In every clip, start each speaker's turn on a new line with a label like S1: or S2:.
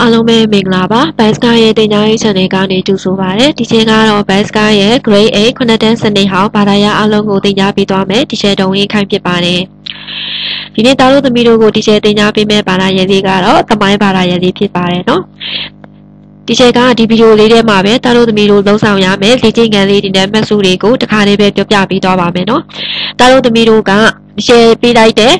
S1: အားလုံးပဲမင်္ဂလာပါ Baska ရဲ့တင်ကြားရေး channel ကနေကြိုဆိုပါရစေဒီချိန်ကတော့ Baska ရဲ့ Grade 8ခုနှစ်တန်းစနစ်ဟောင်းဘာသာရပ်အားလုံးကိုတင်ကြားပေးသွားမယ်ဒီချိန်တုံးရေးခိုင်းဖြစ်ပါတယ်ဒီနေ့တားလို့သမီးတို့ကိုဒီချိန်တင်ကြားပေးမယ့်ဘာသာရပ်လေးကတော့သမိုင်းဘာသာရပ်လေးဖြစ်ပါတယ်နော်ဒီချိန်ကဒီဗီဒီယိုလေးထဲမှာပဲတားလို့သမီးတို့လုံးဆောင်ရမယ်လေ့ကျင့်ခန်းလေးတွေနဲ့မှတ်စုတွေကိုတခါလေးပဲပြောပြပေးသွားပါမယ်နော်တားလို့သမီးတို့ကဒီချိန်ပေးလိုက်တဲ့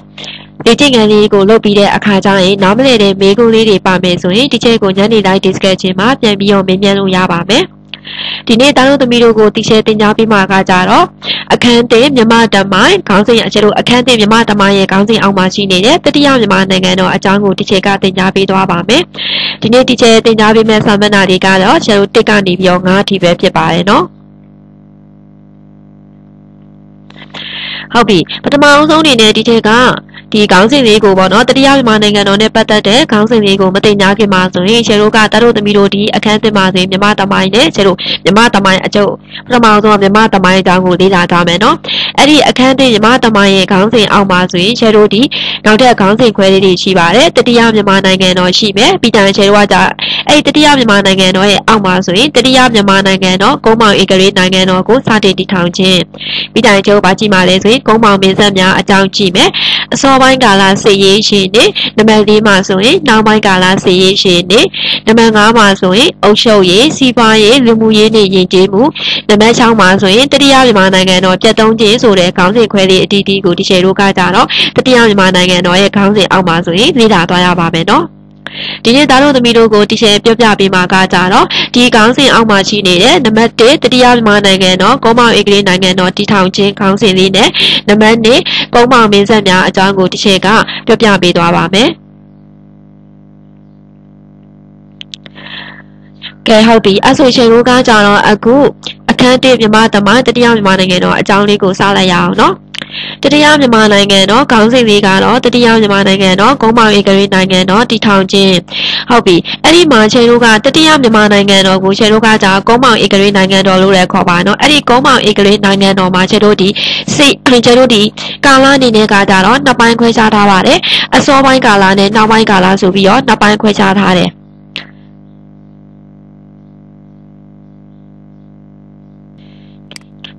S1: လေ့ကျင့်ခန်းလေးကိုလုပ်ပြီးတဲ့အခါကျရင်နားမလည်တဲ့မေးခွန်းလေးတွေပါမယ်ဆိုရင်ဒီချက်ကိုညနေလိုက် discussion မှာပြန်ပြီးတော့မေးမြန်းလို့ရပါမယ်။ဒီနေ့တားတို့သမီးတို့ကိုတီရှယ်တင်ကြားပေးမှာကကြတော့အခန်းတင်မြမတမိုင်းခေါင်းစဉ်အကျတို့အခန်းတင်မြမတမိုင်းရဲ့ခေါင်းစဉ်အောက်မှာရှိနေတဲ့တတိယမြမနိုင်ငံတော်အကြောင်းကိုတီချယ်ကတင်ကြားပေးသွားပါမယ်။ဒီနေ့တီချယ်တင်ကြားပေးမယ့်စာမျက်နှာတွေကတော့ကျတို့တစ်ကနေပြီးတော့9အထိပဲဖြစ်ပါတယ်နော်။ဟုတ်ပြီပထမအဆုံးအနေနဲ့ဒီထက်က ဒီခေါင်းစဉ်လေးကိုပေါ့နော်တတိယမြန်မာနိုင်ငံတော်နဲ့ပတ်သက်တဲ့ခေါင်းစဉ်လေးကိုမတင်ညာခင်မှာဆိုရင်ခြေတို့ကတတို့သမီးတို့ဒီအခန်းသစ်မှာဆိုရင်မြမတမိုင်းနဲ့ခြေတို့မြမတမိုင်းအကျုပ်ပထမဆုံးကမြမတမိုင်းအကြောင်းကိုလေ့လာကြမယ်နော်အဲ့ဒီအခန်းသစ်မြမတမိုင်းရဲ့ခေါင်းစဉ်အောက်မှာဆိုရင်ခြေတို့ဒီနောက်ထပ်ခေါင်းစဉ်ခွဲလေးတွေရှိပါတယ်တတိယမြန်မာနိုင်ငံတော်ရှိမယ်ပြီးတိုင်ခြေတို့ကကြအဲ့ဒီတတိယမြန်မာနိုင်ငံတော်ရဲ့အောက်မှာဆိုရင်တတိယမြန်မာနိုင်ငံတော်ကုန်းမောင်ဧကလေးနိုင်ငံတော်ကိုစတင်တည်ထောင်ခြင်းပြီးတိုင်ခြေတို့ဗာကြည့်ပါလဲဆိုရင်ကုန်းမောင်မင်းဆက်များအကြောင်းကြည့်မယ်အစောပိုင်းကာလစစ်ရေးရှင်နေနံပါတ်၄မှာဆိုရင်နောက်ပိုင်းကာလစစ်ရေးရှင်နေနံပါတ်၅မှာဆိုရင်အုပ်ချုပ်ရေးစီးပွားရေးလူမှုရေးနဲ့ယဉ်ကျေးမှုနံပါတ်၆မှာဆိုရင်တတိယမြန်မာနိုင်ငံတော်ပြတ်သုံးခြင်းဆိုတဲ့ခေါင်းစဉ်ခွဲလေးအတီးတီးကိုဒီရှယ်တို့ကကြတော့တတိယမြန်မာနိုင်ငံတော်ရဲ့ခေါင်းစဉ်အောက်မှာဆိုရင်လေ့လာသွားရပါမယ်နော် ဒီနေ့သားတို့သမီးတို့ကိုတီရှယ်ပြောပြပေးမှာကကြတော့ဒီခေါင်းစဉ်အောက်မှာရှိနေတဲ့နံပါတ်1တတိယမြန်မာနိုင်ငံတော်ကုန်းမောင်ဧကလေးနိုင်ငံတော်တည်ထောင်ခြင်းခေါင်းစဉ်လေးနဲ့နံပါတ်2ကုန်းမောင်မင်းဆက်များအကြောင်းကိုတီရှယ်ကပြောပြပေးသွားပါမယ်ကဲဟုတ်ပြီအဆိုရှင်တို့ကကြတော့အခုအခန်း1မြန်မာသမိုင်းတတိယမြန်မာနိုင်ငံတော်အကြောင်းလေးကိုစလိုက်ရအောင်နော် တတိယမြန်မာနိုင်ငံတော့ခေါင်းစဉ်လေးကတော့တတိယမြန်မာနိုင်ငံတော့ကုန်းမောင်ဧကလေးနိုင်ငံတော့တည်ထောင်ခြင်းဟုတ်ပြီအဲ့ဒီမှာချေတို့ကတတိယမြန်မာနိုင်ငံတော်ကိုချေတို့ကကြာကုန်းမောင်ဧကလေးနိုင်ငံတော်လို့လည်းခေါ်ပါနော်အဲ့ဒီကုန်းမောင်ဧကလေးနိုင်ငံတော်မှာချေတို့ဒီစိတ်ချေတို့ဒီကာလအနေနဲ့ကကြတော့နှစ်ပိုင်းခွဲခြားထားပါတယ်အစောပိုင်းကာလနဲ့နောက်ပိုင်းကာလဆိုပြီးတော့နှစ်ပိုင်းခွဲခြားထားတယ်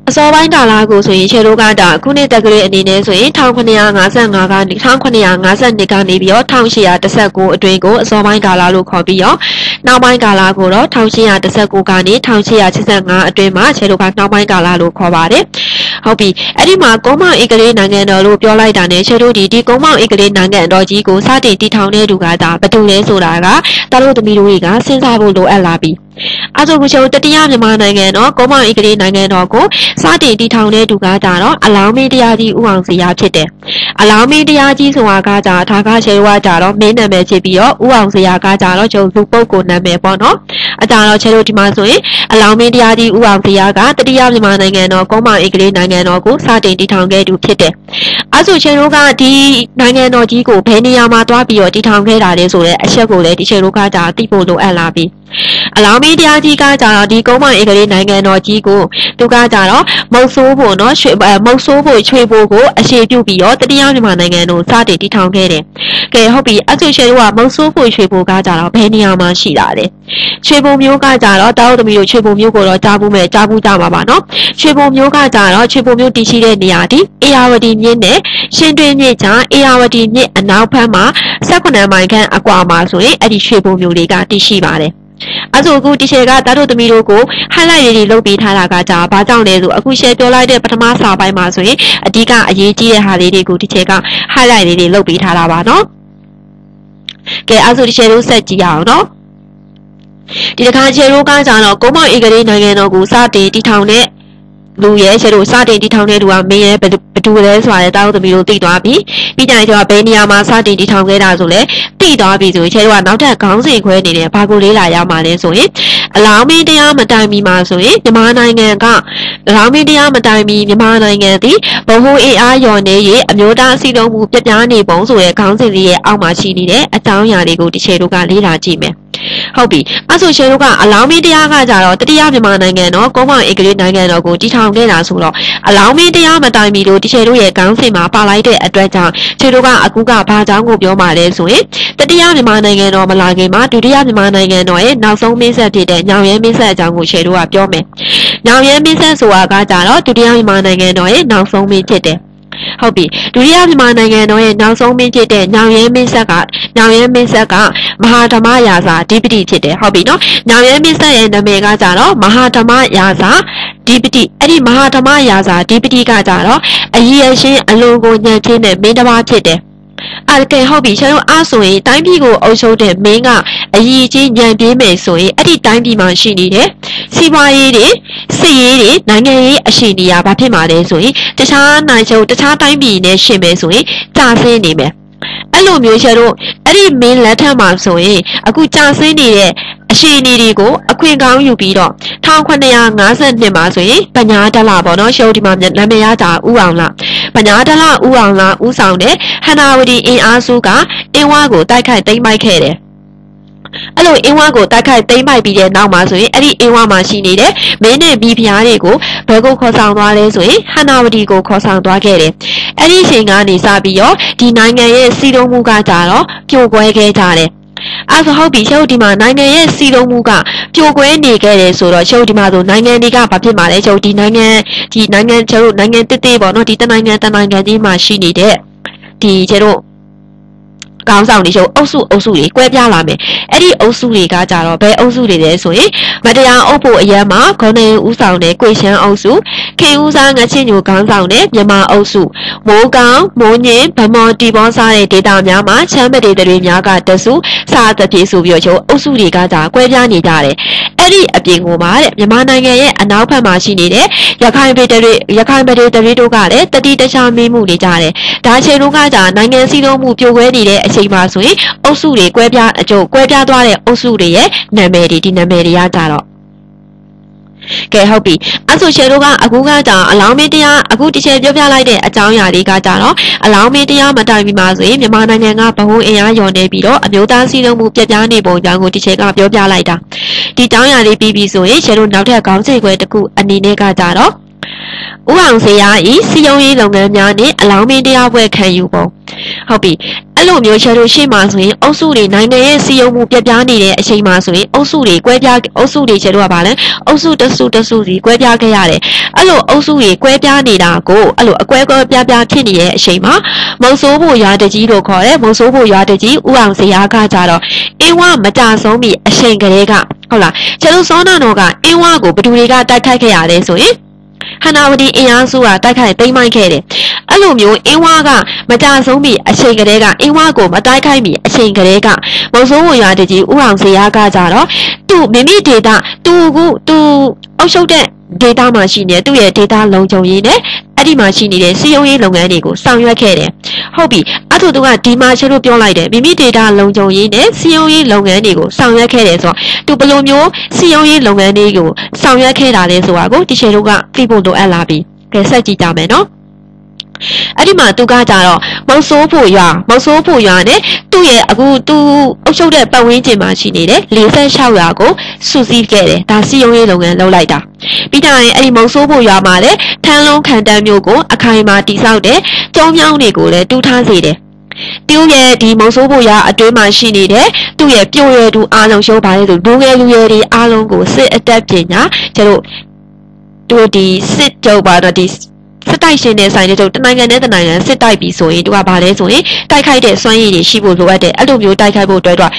S1: အစောပိုင်းကာလကိုဆိုရင်ခြေတို့ကတာခုနှစ်တက်ကလေးအနေနဲ့ဆိုရင်1955ကနေ1952ကနေပြီးတော့1819အတွင်းကိုအစောပိုင်းကာလလို့ခေါ်ပြီးတော့နောက်ပိုင်းကာလကိုတော့1819ကနေ1885အတွင်းမှာခြေတို့ကနောက်ပိုင်းကာလလို့ခေါ်ပါတယ်ဟုတ်ပြီအဲ့ဒီမှာကုန်းမောင်ဧကလေးနိုင်ငံတော်လို့ပြောလိုက်တာနဲ့ခြေတို့ဒီဒီကုန်းမောင်ဧကလေးနိုင်ငံတော်ကြီးကိုစတင်တည်ထောင်တဲ့သူကဒါဘယ်သူလဲဆိုတာကတလို့သမီးတို့တွေကစဉ်းစားဖို့လိုအပ်လာပြီ အဆိုကူချုံတတိယမြန်မာနိုင်ငံတော်ကုန်းမောင်ဧကလေးနိုင်ငံတော်ကိုစတင်တည်ထောင်တဲ့သူကကြတော့အလောင်းမင်းတရားကြီးဥအောင်စရာဖြစ်တယ်။အလောင်းမင်းတရားကြီးဆိုတာကကြဒါကရှယ်ဝါကြတော့မင်းနာမည်ဖြစ်ပြီးတော့ဥအောင်စရာကကြတော့ကျုံလူပုတ်ကိုနာမည်ပေါ့နော်။အကြတော့ချေတို့ဒီမှာဆိုရင်အလောင်းမင်းတရားကြီးဥအောင်စရာကတတိယမြန်မာနိုင်ငံတော်ကုန်းမောင်ဧကလေးနိုင်ငံတော်ကိုစတင်တည်ထောင်ခဲ့သူဖြစ်တယ်။အဲဆိုချေတို့ကဒီနိုင်ငံတော်ကြီးကိုဘယ်နေရာမှာတွားပြီးတော့တည်ထောင်ခဲ့တာလဲဆိုတဲ့အချက်ကိုလည်းဒီချေတို့ကကြသိဖို့လိုအပ်လာပြီ။ အလောင်းမင်းတရားကြီးကကြတော့ဒီကုန်းမောင်ဧကလေးနိုင်ငံတော်ကြီးကိုသူကကြတော့မုတ်ဆိုးဖို့နော်ရွှေမုတ်ဆိုးဖို့ချွေဖို့ကိုအရှိပြုပြီးတော့တတိယမြန်မာနိုင်ငံကိုစတင်တည်ထောင်ခဲ့တယ်။ကဲဟုတ်ပြီအဆွေရှယ်တို့ကမုတ်ဆိုးဖို့ချွေဖို့ကကြတော့ဘယ်နေရာမှာရှိတာလဲ။ချွေဖို့မျိုးကကြတော့တာဟုတ်သမီးတို့ချွေဖို့မျိုးကိုတော့ကြားဘူးမဲ့ကြားဘူးကြမှာပါနော်။ချွေဖို့မျိုးကကြတော့ချွေဖို့မျိုးတည်ရှိတဲ့နေရာဒီအေယာဝတီမြစ်နဲ့ရှင်တွင်းမြစ်ကြားအေယာဝတီမြစ်အနောက်ဘက်မှာ18မိုင်ခန့်အကွာမှာဆိုရင်အဲ့ဒီချွေဖို့မျိုးလေးကတည်ရှိပါတယ်။ အဲဆိုအခုတီရှယ်ကတားတို့သမီးတို့ကို highlight လေးတွေလုပ်ပေးထားတာကကြာဘာကြောင့်လဲဆိုအခု share ပြောလိုက်တဲ့ပထမစာပိုင်းမှာဆိုရင်အဓိကအရေးကြီးတဲ့ဟာလေးတွေကိုတီရှယ်က highlight လေးတွေလုပ်ပေးထားတာပါနော်ကဲအဲဆိုတီရှယ်တို့ဆက်ကြည့်ရအောင်နော်ဒီတစ်ခါချေရိုးကကြတော့ကုန်းမောင်ဧကလေးနိုင်ငံတော်ကိုစတင်တည်ထောင်တဲ့ လူရဲ့ချေတို့စတင်တည်ထောင်တဲ့လူကမင်းရဲ့ဘဒူလဲဆိုတာလဲတာတို့သမီးတို့သိသွားပြီပြီးကြရင်ကျတော့ဘယ်နေရာမှာစတင်တည်ထောင်ခဲ့တာဆိုလဲသိသွားပြီဆိုရင်ချေတို့ကနောက်ထပ်ခေါင်းစဉ်ခွဲနေတယ်ဘာကိုလေးလာရမှာလဲဆိုရင်အလောင်းမင်းတရားမတိုင်မီမှာဆိုရင်မြန်မာနိုင်ငံကအလောင်းမင်းတရားမတိုင်မီမြန်မာနိုင်ငံသည်ဗဟိုအေးအားလျော်နေ၍အမျိုးသားစီလုံးမှုပြပြနေပုံဆိုတဲ့ခေါင်းစဉ်လေးရဲ့အောက်မှာရှိနေတဲ့အကြောင်းအရာတွေကိုဒီချေတို့ကလေ့လာကြည့်မယ်ဟုတ်ပြီအဲဆိုရှင်တို့ကအလောင်းမင်းတရားကကြတော့တတိယမြန်မာနိုင်ငံတော့ကုန်းမောင်ဧကလေးနိုင်ငံတော်ကိုတည်ထောင်ခဲ့တာဆိုတော့အလောင်းမင်းတရားမတိုင်မီလို့ဒီဒီချေတို့ရဲ့ခေါင်းစဉ်မှာပါလိုက်တဲ့အတွက်ကြောင့်ချေတို့ကအခုကဘာကြောင့်ကိုပြောမှလဲဆိုရင်တတိယမြန်မာနိုင်ငံတော်မလာခင်မှာဒုတိယမြန်မာနိုင်ငံတော်ရဲ့နောက်ဆုံးမင်းဆက်ဖြစ်တဲ့ညောင်ရဲမင်းဆက်အကြောင်းကိုချေတို့ကပြောမယ်။ညောင်ရဲမင်းဆက်ဆိုတာကကြတော့ဒုတိယမြန်မာနိုင်ငံတော်ရဲ့နောက်ဆုံးမင်းဖြစ်တယ် ဟုတ်ပြီဒုတိယမြန်မာနိုင်ငံတော်ရဲ့နောက်ဆုံးမင်းဖြစ်တဲ့ညောင်ရဲမင်းဆက်ကညောင်ရဲမင်းဆက်ကမဟာဓမ္မရာဇာဓိပတိဖြစ်တယ်ဟုတ်ပြီနော်ညောင်ရဲမင်းဆက်ရဲ့နာမည်ကကြတော့မဟာဓမ္မရာဇာဓိပတိအဲ့ဒီမဟာဓမ္မရာဇာဓိပတိကကြတော့အကြီးအရှင်းအလုံးကိုညံဖြစ်တဲ့မင်းတစ်ပါးဖြစ်တယ် အဲ့ကဲဟုတ်ပြီကျွန်တော်အားဆိုရင်တိုင်းပြည်ကိုအုပ်ချုပ်တဲ့မင်းကအရေးကြီးညံပြေးမယ်ဆိုရင်အဲ့ဒီတိုင်းပြည်မှာရှိနေတဲ့စီးပွားရေးတွေစစ်ရေးတွေနိုင်ငံရေးအရှိနေရဘာဖြစ်မှာလဲဆိုရင်တခြားနိုင်ချုပ်တခြားတိုင်းပြည်နဲ့ရှင်မယ်ဆိုရင်ကြာဆင်းနေမယ် အဲ့လိုမျိုးချက်တော့အဲ့ဒီမင်းလက်ထက်မှာဆိုရင်အခုကြာဆင်းနေတဲ့အရှိအနေတွေကိုအခွင့်ကောင်းယူပြီးတော့1952မှာဆိုရင်ပညာတလပေါ့နော်ရှုပ်ဒီမှာနာမည်ရတာဥအောင်လားပညာတလဥအောင်လားဥဆောင်တဲ့ဟန္နာဝတီအင်အားစုကအင်းဝါကိုတိုက်ခိုက်သိမ်းပိုက်ခဲ့တယ် အဲ့လိုအင်းဝါကိုတိုက်ခိုက်သိမ်းပိုက်ပြီးတဲ့နောက်မှာဆိုရင်အဲ့ဒီအင်းဝါမှာရှိနေတဲ့မင်းနဲ့မိဖုရားတွေကိုဘယ်ကိုခေါ်ဆောင်သွားလဲဆိုရင်ဟန္နာဝတီကိုခေါ်ဆောင်သွားခဲ့တယ်။အဲ့ဒီအချိန်ကနေစပြီးတော့ဒီနိုင်ငံရဲ့စီလုံးမှုကကြတော့ပြိုကွဲခဲ့ကြတယ်အဲဆိုဟုတ်ပြီရှုပ်ဒီမှာနိုင်ငံရဲ့စီလုံးမှုကပြိုကွဲနေခဲ့တယ်ဆိုတော့ရှုပ်ဒီမှာဆိုနိုင်ငံတွေကဘာဖြစ်မှာလဲရှုပ်ဒီနိုင်ငံဒီနိုင်ငံကျတို့နိုင်ငံတစ်တစ်ပေါ့နော်ဒီတနိုင်ငံတနိုင်ငံကြီးမှာရှိနေတဲ့ဒီကျတို့ ကောင်းဆောင်တွေရှုပ်အုပ်စုအုပ်စုတွေကွဲပြားလာမယ်အဲ့ဒီအုပ်စုတွေကကြတော့ဘယ်အုပ်စုတွေလဲဆိုရင်မတရားအုပ်ဖို့အရန်မှာဂုဏ်နေဦးဆောင်တဲ့ကွေရှမ်းအုပ်စုခင်ဦးစားငချင်းညိုကောင်းဆောင်တဲ့မြန်မာအုပ်စုမိုးကောင်မိုးညင်ဗမော်တီဘောစားတဲ့ဒေတာများမှာချမ်းပတေတွေများကတစုစားသဖြင့်ဆိုပြီးတော့ချုပ်အုပ်စုတွေကကြကွဲပြားနေကြတယ်အဲ့ဒီအပြင်ကိုပါတဲ့မြန်မာနိုင်ငံရဲ့အနောက်ဘက်မှာရှိနေတဲ့ရခိုင်ပြည်တွေရခိုင်ပြည်တွေတို့ကလည်းတတိတခြားမင်းမှုနေကြတယ်ဒါချိန်လုံးကကြာနိုင်ငံစည်းလုံးမှုပြိုကွဲနေတဲ့အချိန်မှာဆိုရင်အုပ်စုတွေကွဲပြားအကျိုးကွဲပြားသွားတဲ့အုပ်စုတွေရဲ့နာမည်တွေဒီနာမည်တွေကကြတော့ကဲဟုတ်ပြီအဲ့ဆိုရှယ်တို့ကအခုကကြာအလောင်းမင်းတရားအခုတစ်ချက်ပြောပြလိုက်တဲ့အကြောင်းအရာလေးကကြတော့အလောင်းမင်းတရားမတိုင်ပြီးမှဆိုရင်မြန်မာနိုင်ငံကဗဟုအင်အားညော်နေပြီးတော့အမျိုးသားစည်းလုံးမှုပြပြနေပုံကြောင့်ကိုတစ်ချက်ကပြောပြလိုက်တာဒီအကြောင်းအရာလေးပြီးပြီဆိုရင်ရှယ်တို့နောက်ထပ်ခေါင်းစဉ်ခွဲတစ်ခုအနေနဲ့ကကြတော့ ဥအောင်စရာဤစီယုံရေးလုပ်ငန်းများနှင့်အလောင်းမင်းတရားပွဲခံယူပုံဟုတ်ပြီအဲ့လိုမျိုးချဲတို့ရှေ့မှာဆိုရင်အုပ်စုတွေနိုင်ငံရဲ့စီယုံမှုပြပြနေတဲ့အချိန်မှာဆိုရင်အုပ်စုတွေကွဲပြားအုပ်စုတွေချဲတို့ကဗာလဲအုပ်စုတစုတစုစီကွဲပြားခဲ့ရတယ်အဲ့လိုအုပ်စုတွေကွဲပြားနေတာကိုအဲ့လိုအကွဲကွဲပြားပြားဖြစ်နေတဲ့အချိန်မှာမုံဆိုးဖို့ရွာတကြီးလို့ခေါ်တယ်မုံဆိုးဖို့ရွာတကြီးဥအောင်စရာကကြတော့အင်းဝမကြဆုံးပြီအချိန်ကလေးကဟုတ်လားကျတို့စောနာတော်ကအင်းဝကိုဘသူတွေကတိုက်ခိုက်ခဲ့ရလဲဆိုရင် ဟန္နာဝတီအင်အားစုကတိုက်ခိုက်သိမ်းမိုက်ခဲ့တယ်။အဲ့လိုမျိုးအင်းဝါကမကြဆုံးမီအချိန်ကလေးကအင်းဝါကိုမတိုက်ခိုက်မီအချိန်ကလေးကမုံစိုးဝင်ရတကြီးဥအောင်စရာကကြတော့သူ့မိမိဒေတာသူ့ကိုသူအုပ်ချုပ်တဲ့ data မှာရှိနေသူ့ရဲ့ data လုံခြုံရေးနဲ့အဲ့ဒီမှာရှိနေတဲ့စီယုံရေးလုပ်ငန်းတွေကိုဆောင်ရွက်ခဲ့တယ်။ဟုတ်ပြီ။ အဲ့ဒါသူကဒီမှာချလို့ပြောလိုက်တယ်မိမိ data လုံခြုံရေးနဲ့စီယုံရေးလုပ်ငန်းတွေကိုဆောင်ရွက်ခဲ့တယ်ဆိုတော့သူဘယ်လိုမျိုးစီယုံရေးလုပ်ငန်းတွေကိုဆောင်ရွက်ခဲ့တာလဲဆိုတာကိုဒီချေတို့ကသိဖို့လိုအပ်လာပြီ။ကဲဆက်ကြည့်ကြမယ်နော်။အဲ့ဒီမှာသူကကြတော့မောင်ဆိုးဖို့ရွာမောင်ဆိုးဖို့ရွာနဲ့သူ့ရဲ့အခုသူအုပ်ချုပ်တဲ့ပတ်ဝန်းကျင်မှာရှိနေတဲ့46ရွာကိုစုစည်းခဲ့တယ်ဒါစီယုံရေးလုပ်ငန်းလုပ်လိုက်တာပြီးတော့အဲ့ဒီမောင်ဆိုးဖို့ရွာမှာလည်းထန်းလုံးခံတန်းမျိုးကိုအခိုင်အမာတိဆောက်တဲ့ကျုံမြောင်းတွေကိုလည်းတူးထားစေတယ် တူရဲ့ဒီမုံဆိုးဖို့ရအတွင်းမှာရှိနေတဲ့သူ့ရဲ့ပြိုရတူအားလုံးရှုံးပါလေဆိုလူငယ်လူရွယ်တွေအားလုံးကိုစစ်အသက်ပညာကျတို့တို့ဒီစစ်တော့ပါတော့ဒီစစ်တိုက်ရှင်တဲ့ဆိုင်တဲ့တို့တနိုင်ငံနဲ့တနိုင်ငံစစ်တိုက်ပြီးဆိုရင်သူကဘာလဲဆိုရင်တိုက်ခိုက်တဲ့စွမ်းရည်တွေရှိဖို့လိုအပ်တယ်အဲ့လိုမျိုးတိုက်ခိုက်ဖို့အတွက်တော့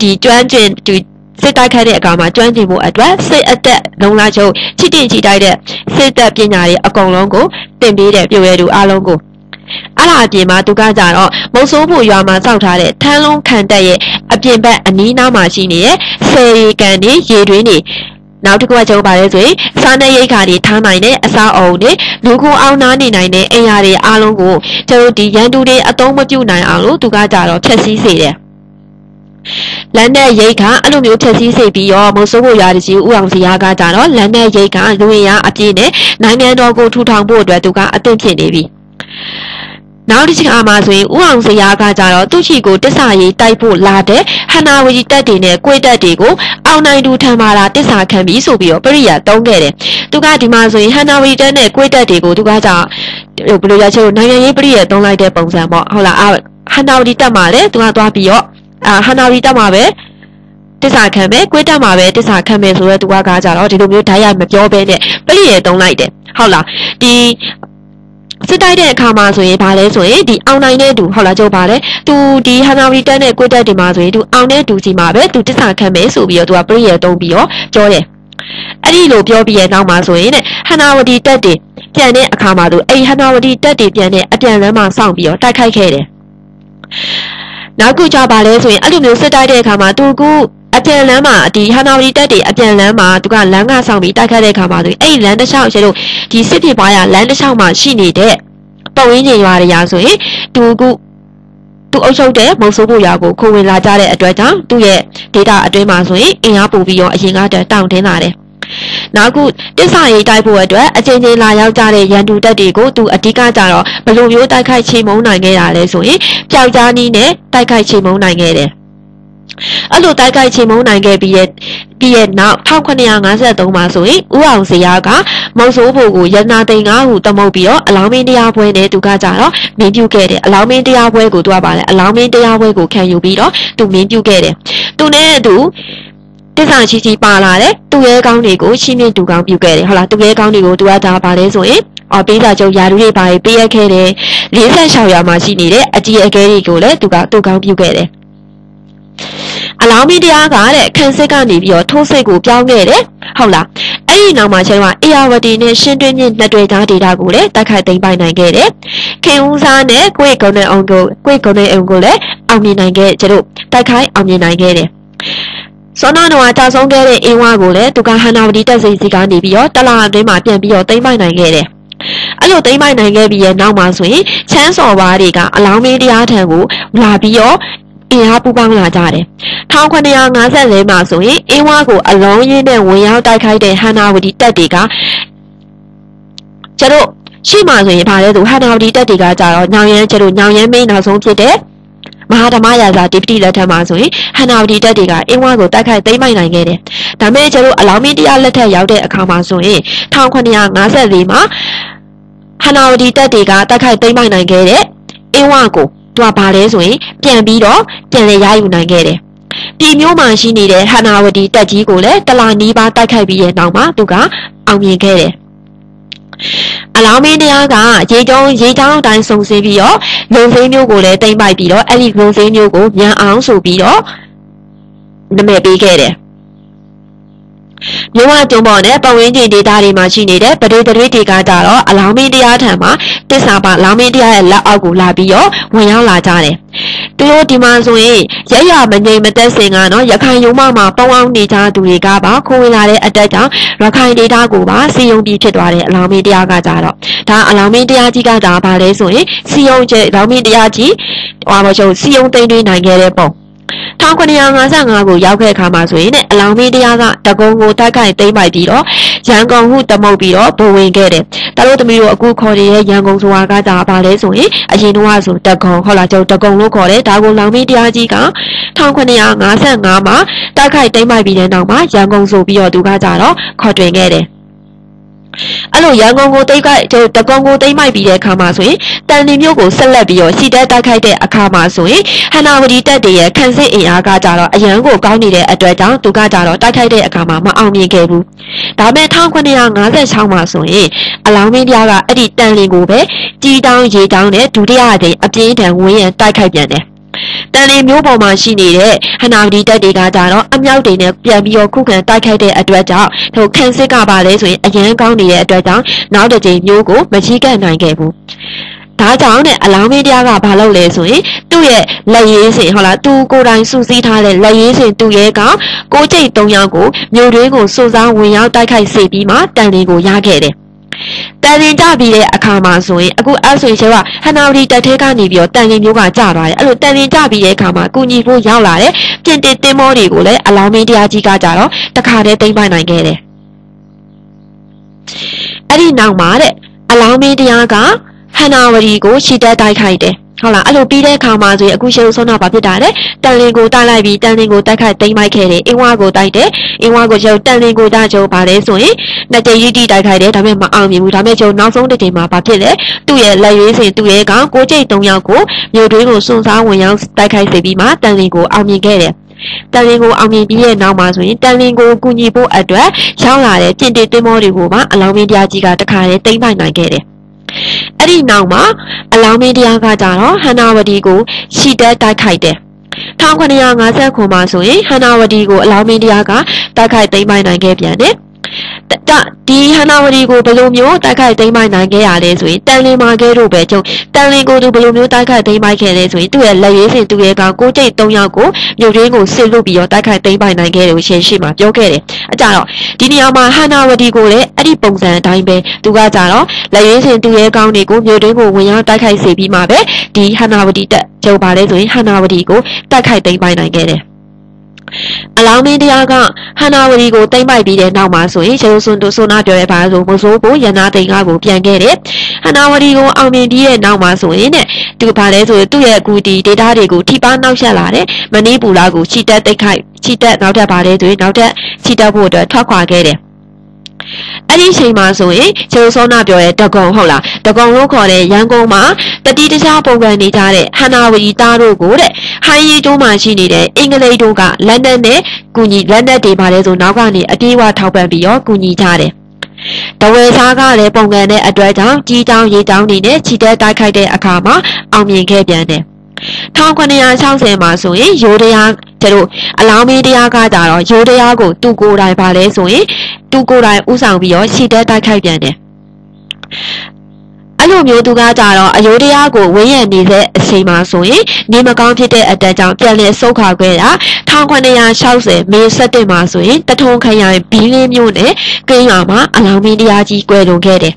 S1: ဒီကျွမ်းကျင်ဒီစစ်တိုက်ခိုက်တဲ့အခါမှာကျွမ်းကျင်မှုအတွက်စစ်အသက်လုံလာချုပ်ချစ်တင်ချီတိုက်တဲ့စစ်တပ်ပညာတွေအကုန်လုံးကိုတင်ပေးတဲ့ပြည်ရဲသူအားလုံးကို အဲ့လာအပြင်မှာသူကကြတော့မုံဆိုးဖို့ရွာမှာစောက်ထားတဲ့ထန်းလုံးခံတက်ရဲ့အပြင်ဘက်အနီးနားမှာရှိနေတဲ့ဆယ်ရီကန်တွေရေတွင်းတွေနောက်တစ်ခုကကျွန်တော်ပါလဲဆိုရင်စားနေရိတ်ခါတွေထားနိုင်တဲ့အစားအုံတွေလူခုအောင်နားနေနိုင်တဲ့အင်အားတွေအားလုံးကိုကျွန်တော်ဒီရန်သူတွေအသုံးမပြုနိုင်အောင်လို့သူကကြတော့ဖျက်ဆီးစေတယ်လမ်းနဲ့ရိတ်ခါအဲ့လိုမျိုးဖြည့်ဆည်းစိတ်ပြီးတော့မဆိုးဖို့ရတဲ့ကြီးဥအောင်စရာကကြတော့လမ်းနဲ့ရိတ်ခါလူဝင်ရအပြည့်နဲ့နိုင်ငံတော်ကိုထူထောင်ဖို့အတွက်သူကအသင့်ဖြစ်နေပြီ နောက်တစ်ချိန်အားမှာဆိုရင်ဥအောင်စရာကကြတော့သူ့ချီကိုတစ္ဆာရေးတိုက်ဖို့လာတဲ့ဟန္နာဝကြီးတက်တွေနဲ့ကိုယ်တက်တွေကိုအောင်နိုင်သူထံမှာလာတစ္ဆာခံပြီးဆိုပြီးတော့ပရိယာတုံးခဲ့တယ်။သူကဒီမှာဆိုရင်ဟန္နာဝကြီးတက်နဲ့ကိုယ်တက်တွေကိုသူကကြောင့်ဘယ်လိုရချေနိုင်ငံရေးပရိယာတုံးလိုက်တဲ့ပုံစံပေါ့ဟုတ်လားဟန္နာဝကြီးတက်မှာလေသူကသွားပြီးတော့အာဟန္နာဝကြီးတက်မှာပဲတစ္ဆာခံမယ်၊ကိုယ်တက်မှာပဲတစ္ဆာခံမယ်ဆိုတော့သူကကကြတော့ဒီလိုမျိုးဓာတ်ရမပြောဘဲနဲ့ပရိယာတုံးလိုက်တယ်ဟုတ်လားဒီ စစ်တိုက်တဲ့အခါမှာဆိုရင်ဘာလဲဆိုရင်ဒီအောင်နိုင်တဲ့သူဟုတ်လားကြောက်ပါတယ်သူဒီဟန်နာရီတက်နဲ့ကိုတက်တင်မှာဆိုရင်သူအောင်တဲ့သူစီမှာပဲသူတစ္ဆာခံမယ်ဆိုပြီးတော့သူကပရိယေတုံးပြီးတော့ပြောတယ်အဲ့ဒီလိုပြောပြီးရဲ့နောက်မှာဆိုရင်တဲ့ဟန်နာဝတီတက်တင်ပြန်တဲ့အခါမှာသူအဲ့ဟန်နာဝတီတက်တင်ပြန်တဲ့အပြန်လမ်းမှာစောင့်ပြီးတော့တိုက်ခိုက်ခဲ့တယ်နောက်ခုကြပါလဲဆိုရင်အဲ့လိုမျိုးစစ်တိုက်တဲ့အခါမှာသူက အပြန်လမ်းမှာဒီဟာနာဝတီတက်တွေအပြန်လမ်းမှာသူကလမ်းကဆောင်ပြီးတိုက်ခတ်တဲ့အခါမှာသူအဲ့ဒီလမ်းတစ်လျှောက်ကျတော့ဒီစစ်ဖြစ်ပွားရလမ်းတစ်လျှောက်မှာရှိနေတဲ့ပတ်ဝန်းကျင်ရွာတွေရာဆိုရင်သူကသူအုပ်ချုပ်တဲ့မုံဆိုးဖို့ရွာကိုခိုးဝင်လာကြတဲ့အတွက်ကြောင့်သူ့ရဲ့ဒေတာအတွင်းမှာဆိုရင်အင်အားပိုပြီးတော့အရင်ကတည်းတောင့်တင်းလာတယ်နောက်ခုတစ္ဆာရေးတိုက်ဖို့အတွက်အချင်းချင်းလာရောက်ကြတဲ့ရန်သူတပ်တွေကိုသူအဓိကကြတော့ဘလို့မျိုးတိုက်ခိုက်ချိန်မုံနိုင်ခဲ့တာလဲဆိုရင်ပျောက်ကြားနီးနဲ့တိုက်ခိုက်ချိန်မုံနိုင်ခဲ့တယ် အဲ့လိုတိုက်ခိုက်ချိန်မုံနိုင်ခဲ့ပြီးရဲ့ပြီးရဲ့နောက်1953မှာဆိုရင်ဦးအောင်စရာကမုံဆိုးဖို့ကိုရတနာသိန်းကဟုတမုတ်ပြီးတော့အလောင်းမင်းတရားပွဲနဲ့သူကကြတော့မင်းပြုခဲ့တယ်အလောင်းမင်းတရားပွဲကိုသူကပါလဲအလောင်းမင်းတရားပွဲကိုခံယူပြီးတော့သူမင်းပြုခဲ့တယ်သူနဲ့သူတစ္ဆာချီချီပါလာတဲ့သူရဲကောင်းတွေကိုရှင်းပြတူကောင်းပြုခဲ့တယ်ဟုတ်လားသူရဲကောင်းတွေကိုသူကဒါပါလဲဆိုရင်အော်ပေးစာချုပ်ယာရုတွေပါပေးရခဲ့တယ်46ရာမှာရှိနေတဲ့အကြီးအကဲတွေကိုလည်းသူကတူကောင်းပြုခဲ့တယ် အလောင်းမင်းတရားကတဲ့ခန်းစစ်ကနေပြီးတော့ထိုးစိတ်ကိုပြောင်းခဲ့တယ်ဟုတ်လားအဲ့ဒီနောက်မှာကျတော့အေယာဝတီနဲ့ရှင်းတွင်းမြင့်နှစ်တွေသားဒေတာကိုလည်းတိုက်ခိုက်သိမ်းပိုက်နိုင်ခဲ့တယ်ခင်ဦးစားနဲ့ကိုယ့်ကုန်းနဲ့အောင်ကိုကိုယ့်ကုန်းနဲ့အောင်ကိုလည်းအောင်မြင်နိုင်ခဲ့ကျတို့တိုက်ခိုက်အောင်မြင်နိုင်ခဲ့တယ်စောနာနောကတာဆုံးခဲ့တဲ့အင်းဝါကိုလည်းသူကဟန်နာဝတီတက်စိစီကနေပြီးတော့တလာအတွင်းမှာပြန်ပြီးတော့သိမ်းပိုက်နိုင်ခဲ့တယ်အဲ့လိုသိမ်းပိုက်နိုင်ခဲ့ပြီးရဲ့နောက်မှာဆိုရင်ချမ်းစော်ဘားတွေကအလောင်းမင်းတရားထံကိုလာပြီးတော့ အင်အားပူပေါင်းလာကြတယ်1954မှာဆိုရင်အင်းဝါကိုအလုံးရင်းနဲ့ဝင်ရောက်တိုက်ခိုက်တဲ့ဟန်နာဝတီတပ်တွေကကျတို့ရှိမှဆိုရင်ဗါလဲဆိုဟန်နာဝတီတပ်တွေကကြတော့ညောင်ရမ်းကျတို့ညောင်ရမ်းမင်းနောက်ဆုံးဖြစ်တဲ့မဟာဓမ္မရာဇာဒီပတိလက်ထက်မှာဆိုရင်ဟန်နာဝတီတပ်တွေကအင်းဝါကိုတိုက်ခိုက်သိမ်းပိုက်နိုင်ခဲ့တယ်။ဒါမဲ့ကျတို့အလောင်းမင်းတရားလက်ထက်ရောက်တဲ့အခါမှာဆိုရင်1954မှာဟန်နာဝတီတပ်တွေကတိုက်ခိုက်သိမ်းပိုက်နိုင်ခဲ့တဲ့အင်းဝါကို သူကဘာလဲဆိုရင်ပြန်ပြီးတော့ပြန်လည်ရယူနိုင်ခဲ့တယ်ပြည်မျိုးမှာရှိနေတဲ့ဟနာဝတီတက်ကြီးကိုလည်းတလာနီးပါးတိုက်ခိုက်ပြီးရဲ့နောက်မှာသူကအောင်မြင်ခဲ့တယ်အလောင်းမင်းတရားကရေကျုံရေချောင်းတိုင်းစုံစင်းပြီးတော့လုံစိမ်းမျိုးကိုလည်းတိမ့်ပိုက်ပြီးတော့အဲ့ဒီလုံစိမ်းမျိုးကိုမြန်အောင်ဆိုပြီးတော့နမဲပေးခဲ့တယ် မြဝတုံပေါ်နဲ့ပဝင်းကျင်ဒေတာတွေမှာရှိနေတဲ့ပရိသတွေတွေကကြတော့အလောင်းမင်းတရားထံမှာတစ္ဆာပါလောင်းမင်းတရားရဲ့လက်အောက်ကိုလာပြီးတော့ဝင်ရောက်လာကြတယ်။သူတို့ဒီမှာဆိုရင်ရရမငြိမ်မသက်စင်ကနော်ရခိုင်ရုံမမှာပေါင်းအောင်နေကြသူတွေကပါခိုးဝင်လာတဲ့အတက်ကြောင့်ရခိုင်ဒေတာကိုပါစီယုံပြီးဖြစ်သွားတဲ့အလောင်းမင်းတရားကကြတော့ဒါအလောင်းမင်းတရားကြီးကဒါပါလဲဆိုရင်စီယုံကျအလောင်းမင်းတရားကြီးဟောမချုပ်စီယုံသိမ့်သွင်းနိုင်ခဲ့တဲ့ပုံ။ 1955ကိုရောက်ခဲ့အခါမှာဆိုရင်တဲ့အလောင်းမင်းတရားကတကုံကိုတိုက်ခိုက်သိမ်းပိုက်ပြီးတော့ရန်ကုန်ဟုတမုတ်ပြီးတော့ဘဝင်ခဲ့တယ်။ဒါတို့သမီးတို့အခုခေါ်နေတဲ့ရန်ကုန်ဆိုတာကဒါပါလဲဆိုရင်အရင်တော့ဆိုတကုံဟုတ်လားကျုပ်တကုံလို့ခေါ်တယ်။ဒါကိုလောင်မင်းတရားကြီးက1955မှာတိုက်ခိုက်သိမ်းပိုက်ပြီးတဲ့နောက်မှာရန်ကုန်ဆိုပြီးတော့သူကကြတော့ခေါ်တွင်ခဲ့တယ်။ အဲ့လိုရန်ကုန်ကိုတိတ်ခိုက်တကုံကိုတိတ်မိုက်ပြီးတဲ့အခါမှာဆိုရင်တန်လီမျိုးကိုဆက်လက်ပြီးတော့စီတက်တိုက်ခိုက်တဲ့အခါမှာဆိုရင်ဟနာဝတီတက်တရဲ့ခန့်စစ်အင်အားကကြတော့အရန်ကိုကောင်းနေတဲ့အတွက်ကြောင့်သူကကြတော့တိုက်ခိုက်တဲ့အခါမှာမအောင်မြင်ခဲ့ဘူးဒါမဲ့1956မှာဆိုရင်အလောင်းမင်းပြားကအဲ့ဒီတန်လီကိုပဲကြီးတောင်းရေတောင်းနဲ့ဒုတိယအကြိမ်အပြင်းထန်ဝင်းရန်တိုက်ခိုက်ပြန်တယ် တန်လီမျိုးပေါ်မှာရှိနေတဲ့ဟနာဝတီတက်တွေကကြတော့အမြောက်တွေနဲ့ပြန်ပြီးတော့ခုခံတိုက်ခိုက်တဲ့အတွက်ကြောင့်ဟိုခန့်စစ်ကပါလဲဆိုရင်အရန်ကောင်းနေတဲ့အတွက်ကြောင့်နောက်တစ်ကြိမ်မျိုးကိုမကြီးကပ်နိုင်ခဲ့ဘူးဒါကြောင့်နဲ့အလောင်းမင်းတရားကဘာလုပ်လဲဆိုရင်သူ့ရဲ့လက်ရေးစင်ဟုတ်လားသူကိုယ်တိုင်စူးစီးထားတဲ့လက်ရေးစင်သူ့ရဲ့ကကိုကျိတ်၃ယောက်ကိုမြို့တွင်းကိုစုဆောင်းဝင်ရောက်တိုက်ခိုက်စေပြီးမှတန်လီကိုရခဲ့တယ် တန်ရင်ကြပြီးတဲ့အခါမှာဆိုရင်အခုအဲ့ဆိုရင်ကျတော့ဟန်နာဝတီတက်သေးကနေပြီးတော့တန်ရင်မျိုးကကြသွားတယ်အဲ့လိုတန်ရင်ကြပြီးတဲ့အခါမှာကုညီဖို့ရောက်လာတယ်ပြင်တစ်တင်းမောတွေကိုလည်းအလောင်းမင်းတရားကြီးကကြတော့တခါတည်းသိမ့်ပိုင်နိုင်ခဲ့တယ်အဲ့ဒီနောက်မှာတဲ့အလောင်းမင်းတရားကဟန္နာဝတီကိုခြိတက်တိုက်ခိုက်တယ် ဟုတ်လားအဲ့လိုပြီးတဲ့အခါမှာဆိုရင်အခုရှေ့ဆုံးတော့ဘာဖြစ်တာလဲတန်လင်ကိုတိုက်လိုက်ပြီးတန်လင်ကိုတိုက်ခိုက်သိမ်းမိုက်ခဲ့တယ်အင်းဝါကိုတိုက်တယ်အင်းဝါကိုကျုပ်တန်လင်ကိုတိုက်ကျုပ်ဗာလဲဆိုရင်နှစ်ကြိမ်ရီတီတိုက်ခိုက်တယ်ဒါပေမဲ့မအောင်မြင်ဘူးဒါပေမဲ့ကျုပ်နောက်ဆုံးတစ်ကြိမ်မှာဘာဖြစ်လဲသူ့ရဲ့လက်ရွေးစင်သူ့ရဲ့ကောင်ကိုကြိတ်၃ယောက်ကိုမြို့တွင်းကိုစွန့်စားဝင်ရောက်တိုက်ခိုက်စေပြီးမှတန်လင်ကိုအောင်မြင်ခဲ့တယ်တန်လင်းကိုအောင်မြင်ပြီးရဲ့နောက်မှာဆိုရင်တန်လင်းကိုကူညီဖို့အတွက်ရောက်လာတဲ့ပြင်တေတင်းမောတွေကိုပါအလောင်းမင်းတရားကြီးကတခါတည်းတိမ့်ပိုင်နိုင်ခဲ့တယ်။ အဲ့ဒီနောက်မှာအလောင်းမင်းတရားကကြတော့ဟန္နာဝတီကိုရှီတက်တိုက်ခိုက်တယ်။1950ခုမှာဆိုရင်ဟန္နာဝတီကိုအလောင်းမင်းတရားကတိုက်ခိုက်သိမ်းပိုင်နိုင်ခဲ့ပြန်တယ်။ တဒီဟန္နာဝတီကိုဘယ်လိုမျိုးတိုက်ခိုက်သိမ်းပိုက်နိုင်ခဲ့ရလဲဆိုရင်တန်လင်းမာခဲတို့ပဲကျုံတန်လင်းကိုသူဘယ်လိုမျိုးတိုက်ခိုက်သိမ်းပိုက်ခဲ့လဲဆိုရင်သူ့ရဲ့လက်ရေးစင်သူ့ရဲ့ကောင်ကိုကျိတ်၃ယောက်ကိုမြို့ရင်းကိုစစ်လုပ်ပြီးတော့တိုက်ခိုက်သိမ်းပိုက်နိုင်ခဲ့တယ်လို့ရှင်းရှိမှာပြောခဲ့တယ်အကြတော့ဒီနေရာမှာဟန္နာဝတီကိုလည်းအဲ့ဒီပုံစံအတိုင်းပဲသူကကြတော့လက်ရေးစင်သူ့ရဲ့ကောင်တွေကိုမြို့ရင်းကိုဝင်ရောက်တိုက်ခိုက်စေပြီးမှပဲဒီဟန္နာဝတီတက်ကျုံပါလဲဆိုရင်ဟန္နာဝတီကိုတိုက်ခိုက်သိမ်းပိုက်နိုင်ခဲ့တယ် အလောင်းမင်းတရားကဟန္နာဝရီကိုတိမ့်ပိုက်ပြီးတဲ့နောက်မှာဆိုရင်ရေစွန်းတို့ဆိုနာပြောရဲပါဆိုမဆိုးကိုရနာသိန်ကကိုပြန်ခဲ့တယ်ဟန္နာဝရီကိုအောင်မြင်ပြီးတဲ့နောက်မှာဆိုရင်တဲ့သူဘာလဲဆိုရင်သူ့ရဲ့အကူဒီ data တွေကိုထိပါနောက်ဆက်လာတယ်မနီပူလာကိုချီတက်တိတ်ခိုက်ချီတက်နောက်ထပ်ပါလဲဆိုရင်နောက်ထပ်ချီတက်ဖို့အတွက်ထွက်ခွာခဲ့တယ် အဲ့ဒီချိန်မှာဆိုရင်ကျေစောနာပြောရဲတကုံဟုတ်လားတကုံလို့ခေါ်တဲ့ရန်ကုန်မှာတတိတခြားပုံကံနေကြတဲ့ဟန္နာဝီသားတို့ကိုတဲ့ဟိုင်းရီတိုးမှာရှိနေတဲ့အင်္ဂလိပ်တို့ကလန်ဒန်နဲ့ကူညီလန်ဒန်တွေပါလဲဆိုနောက်ကနေအပြေးဝထောက်ပံ့ပြီးရောကူညီကြတယ်တဝဲစားကလည်းပုံကံတဲ့အတွက်ကြောင့်ကြီးတောင်းရေတောင်းနေနဲ့ခြိတဲ့တိုက်ခိုက်တဲ့အခါမှာအောင်မြင်ခဲ့ပြန်တယ် 1960မှာဆိုရင်ရိုးတရားကျတို့အလောင်းမင်းတရားကကြတော့ရိုးတရားကိုသူကိုယ်တိုင်ပါလဲဆိုရင်သူကိုယ်တိုင်ဥဆောင်ပြီးတော့ခြိတဲ့တိုက်ခိုက်ပြန်တယ်အဲ့လိုမျိုးသူကကြတော့အယိုးတရားကိုဝင်းရံနေတဲ့အချိန်မှာဆိုရင်နေမကောင်းဖြစ်တဲ့အတက်ကြောင့်ပြန်လည်ဆုတ်ခါခဲ့တာ1960မေ17မှာဆိုရင်တထုံခရိုင်ဘီလင်းမြို့နယ်ကိန်းရွာမှာအလောင်းမင်းတရားကြီးကွယ်လွန်ခဲ့တယ်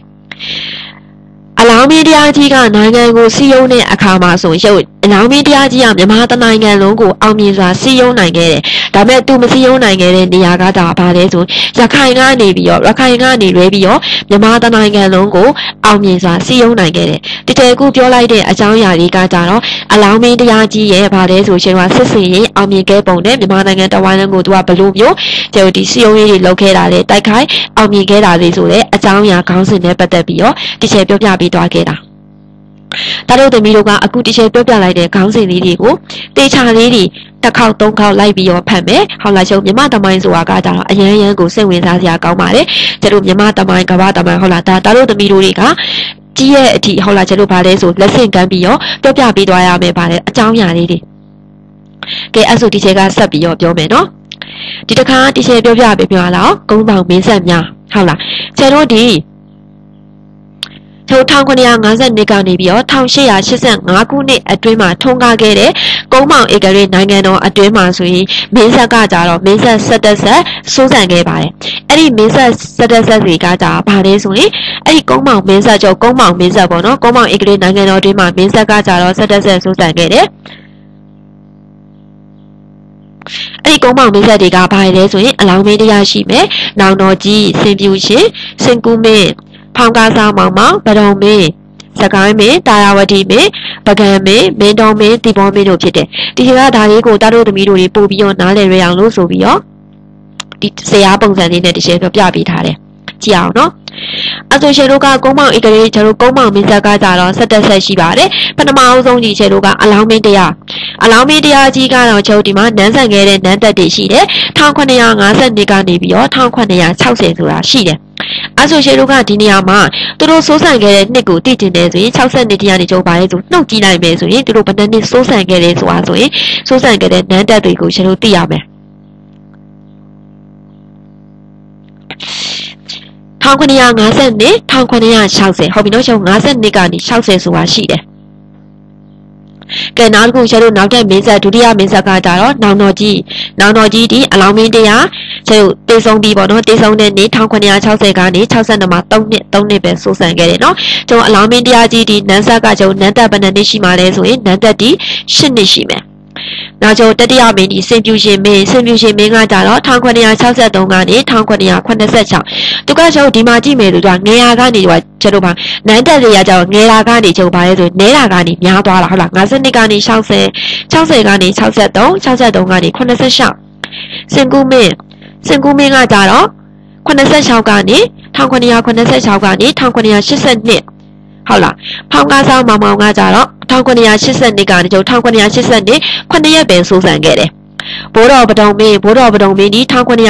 S1: အလောင်းမင်းတရားကြီးကနိုင်ငံကိုစီယုံတဲ့အခါမှာဆိုရုပ်အလောင်းမင်းတရားကြီးကမြန်မာတနိုင်ငံလုံးကိုအောင်မြင်စွာစီယုံနိုင်ခဲ့တယ်။ဒါပေမဲ့သူမစီယုံနိုင်ခဲ့တဲ့နေရာကဒါဘာလဲဆိုရခိုင်ကနေပြီးတော့ရခိုင်ကနေရွေးပြီးတော့မြန်မာတနိုင်ငံလုံးကိုအောင်မြင်စွာစီယုံနိုင်ခဲ့တယ်။တကယ်ကူပြောလိုက်တဲ့အကြောင်းအရာလေးကကြတော့အလောင်းမင်းတရားကြီးရဲ့ဘာလဲဆိုရှင်ကစစ်စင်ရေးအောင်မြင်ခဲ့ပုံနဲ့မြန်မာနိုင်ငံတဝိုင်းလုံးကိုသူကဘလို့မျိုးကျတော့ဒီစီယုံရေးတွေလုပ်ခဲ့တာလေတိုက်ခိုက်အောင်မြင်ခဲ့တာလေးဆိုတဲ့အကြောင်းအရာခေါင်းစဉ်နဲ့ပတ်သက်ပြီးတော့တကယ်ပြောပြပြီးသွားခဲ့တာဒါတို့သမီးတို့ကအခုတချေပြောပြလိုက်တဲ့ခေါင်းစဉ်လေးတွေကိုတေချာလေးတွေတစ်ခေါက်သုံးခေါက်လိုက်ပြီးတော့ဖတ်မယ်။ဟောလာရှုံမြမတမိုင်းဆိုတာကကြတော့အရန်ရန်ကိုစိတ်ဝင်စားစရာကောင်းပါတယ်။ကျတို့မြမတမိုင်းကဘာတမိုင်းဟောလာဒါဒါတို့သမီးတို့တွေကကြီးရဲ့အထိဟောလာကျတို့ဗာလဲဆိုလက်ဆင့်ကမ်းပြီးတော့ပြောပြပေးသွားရမယ်ဗာလဲအကြောင်းအရာလေးတွေ။ကဲအဲ့ဆိုဒီချေကဆက်ပြီးတော့ပြောမယ်နော်။ဒီတစ်ခါဒီချေပြောပြပေးပြလာအောင်ဂုံးပေါင်မင်းဆက်များဟုတ်လား။ကျတို့ဒီ ထို1952ကနေပြီးတော့1885ခုနှစ်အတွင်းမှာထုံးကားခဲ့တဲ့ကုန်းမောင်ဧကရေနိုင်ငံတော်အတွင်းမှာဆိုရင်မင်းဆက်ကကြတော့မင်းဆက်ဆက်တက်ဆက်စိုးစံခဲ့ပါတယ်။အဲ့ဒီမင်းဆက်ဆက်တက်ဆက်တွေကကြဘာလဲဆိုရင်အဲ့ဒီကုန်းမောင်မင်းဆက်ကျော်ကုန်းမောင်မင်းဆက်ပေါ့နော်ကုန်းမောင်ဧကရေနိုင်ငံတော်အတွင်းမှာမင်းဆက်ကကြတော့ဆက်တက်ဆက်စိုးစံခဲ့တယ်။အဲ့ဒီကုန်းမောင်မင်းဆက်တွေကဘာလဲဆိုရင်အလောင်းမင်းတရားရှိမယ်။နောင်တော်ကြီးစင်ပြူရှင်စင်ကူးမင်း ဖောင်ကားစားမောင်မောင်ဗဒုံမင်းစကိုင်းမင်းတာယာဝတီမင်းပကံမင်းမင်းတော်မင်းတီဘောမင်းတို့ဖြစ်တယ်ဒီကဒါလေးကိုတာတို့သမီးတို့တွေပို့ပြီးတော့နားလည်ရအောင်လို့ဆိုပြီးတော့ဒီဇရာပုံစံလေးနဲ့တရှင်းပြပြပေးထားတယ်ကြည့်အောင်နော် အဆိုရှင်တို့ကကုန်းမောင်ဧကလေးကျွန်တော်ကုန်းမောင်မင်းဆက်ကကြတော့ဆက်တက်ဆက်ရှိပါတယ်ပထမအဆုံးကြီးရှင်တို့ကအလောင်းမင်းတရားအလောင်းမင်းတရားကြီးကတော့ကျွန်တော်ဒီမှာနန်းဆန်ခဲ့တဲ့နန်းသက်တွေရှိတယ်1950ကနေပြီးတော့1960ဆိုတာရှိတယ်အဲဆိုရှေတို့ကဒီနေရာမှာသူတို့စိုးစံခဲ့တဲ့နှစ်ကိုသိကျင်တယ်ဆိုရင်60နှစ်တရားနေကြုံပါလေဆိုနှုတ်ကြည့်နိုင်မယ်ဆိုရင်သူတို့ဘယ်နှစ်စိုးစံခဲ့တယ်ဆိုတာဆိုရင်စိုးစံခဲ့တဲ့နန်းတက်တွေကိုရှေတို့သိရမယ် 1950နဲ့1960ဟုတ်ပြီနော်ကျွန်တော်50ကနေ60ဆိုတာရှိတယ်ကဲနောက်တစ်ခုကျတော့နောက်ထပ်မင်းဆက်ဒုတိယမင်းဆက်ကကြတော့နောင်တော်ကြီးနောင်တော်ကြီးဒီအလောင်းမင်းတရားကျတော့တေဆုံးပြီးပေါ့နော်တေဆုံးတဲ့နေ့1960ကနေ62မှာ3နှစ်3နှစ်ပဲစိုးစံခဲ့တယ်နော်ကျတော့အလောင်းမင်းတရားကြီးဒီနန်းဆက်ကကျတော့နန်းသက်ဘယ်နှစ်နှစ်ရှိမှလဲဆိုရင်နန်းသက်ဒီ8နှစ်ရှိမယ် နောက်ကျော်တတိယမင်းဒီစင်ပြူရှင်မင်းစင်ပြူရှင်မင်းကကြတော့1963ကနေ1986သူကကျော်ဒီမှာကြည့်မယ်လို့သူကငယ်ရာကနေဟိုကျတို့ပါနန်းတက်တွေကကြောင့်ငယ်ရာကနေကျုပ်ပါလဲဆိုနဲတာကနေများသွားတာဟုတ်လား52ကနေ60 60ကနေ63 63ကနေ86စင်ကူမင်းစင်ကူမင်းကကြတော့86ကနေ1986ကနေ1982 ဟုတ်လားဖောင်ကားဆောင်မောင်မောင်ကကြတော့1982ကနေကျုံ1982ခုနှစ်ရက်ပင်စိုးစံခဲ့တယ်ဘိုးတော်ပဒုံမင်းဘိုးတော်ပဒုံမင်းဒီ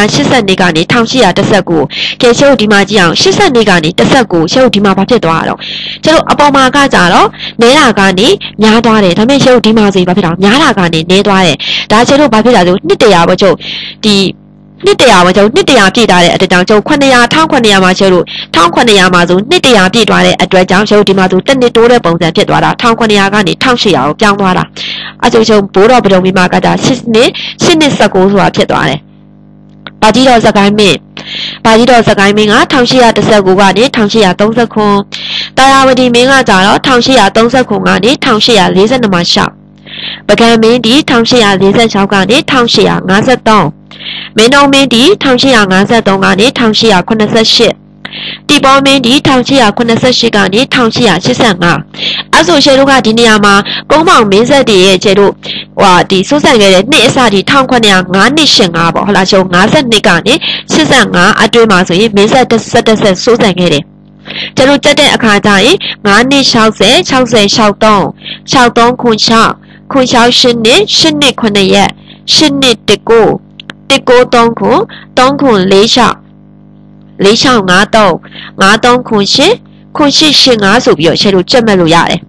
S1: 1982ကနေ1819ကဲရှုပ်ဒီမှာကြည့်အောင်82ကနေ19ရှုပ်ဒီမှာဘာဖြစ်သွားတော့ကျတို့အပေါ်မှာကကြတော့နဲတာကနေများသွားတယ်ဒါပေမဲ့ရှုပ်ဒီမှာဆိုဘာဖြစ်တော့များတာကနေနဲသွားတယ်ဒါကျတို့ဘာဖြစ်တာဆိုနှစ်တရာပေါ့ကျုပ်ဒီ နှစ်တရာမှာကျုပ်နှစ်တရာပြည့်သွားတဲ့အတွက်ကြောင့်ကျုပ်900 1900မှာကျုပ်တို့1900မှာဆိုနှစ်တရာပြည့်သွားတဲ့အတွက်ကြောင့်ကျုပ်ဒီမှာဆိုတစ်နှစ်တိုးတဲ့ပုံစံဖြစ်သွားတာ1900ကနေ1800ကိုပြောင်းသွားတာအကျုပ်ကျုပ်ဘိုးတော်ပဒုံမိမကတာ6နှစ်6နှစ်19ဆိုတာဖြစ်သွားတယ်ပါကြီးတော်စကိုင်းမင်းပါကြီးတော်စကိုင်းမင်းက1819ကနေ1839တာယာဝတီမင်းကကြတော့1839ကနေ1842မှာရှောက် ပကံမင်းဒီ1846ကနေ1853မင်းတော်မင်းဒီ1853ကနေ1888တီပေါ်မင်းဒီ1888ကနေ1885အဲဆိုရှေတို့ကဒီနေရာမှာကုန်းမောင်မင်းဆက်တည်းရဲ့ခြေတို့ဟိုဒီစိုးစံခဲ့တဲ့နှစ်အစဒီ1905နှစ်ရှင်5ပေါ့ဟုတ်လားရှုံ52ကနေ85အတွင်းမှာဆိုရင်မင်းဆက်တစ်ဆက်တစ်ဆက်စိုးစံခဲ့တယ်ကျတို့တက်တဲ့အခါကျရင်9နှစ်60 60 63 63ခွန်6 ခွန်6 8နှစ်8နှစ်9ရက်8နှစ်တကို193ခု3ခု46 4653 53ခု8ခု885ဆိုပြီးတော့ချဲတို့ကြက်မဲ့လို့ရတယ်